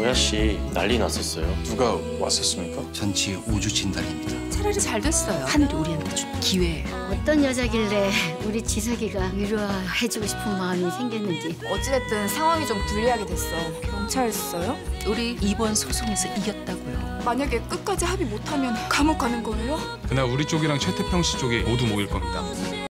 도야 씨 난리 났었어요. 누가 왔었습니까? 전치 우주 진단입니다. 차라리 잘 됐어요. 하늘이 우리한테 준 기회예요. 어떤 여자길래 우리 지석이가 위로해주고 싶은 마음이 생겼는지 어찌됐든 상황이 좀 불리하게 됐어. 경찰서요? 우리 이번 소송에서 이겼다고요. 만약에 끝까지 합의 못하면 감옥 가는 거예요? 그날 우리 쪽이랑 최태평 씨 쪽이 모두 모일 겁니다.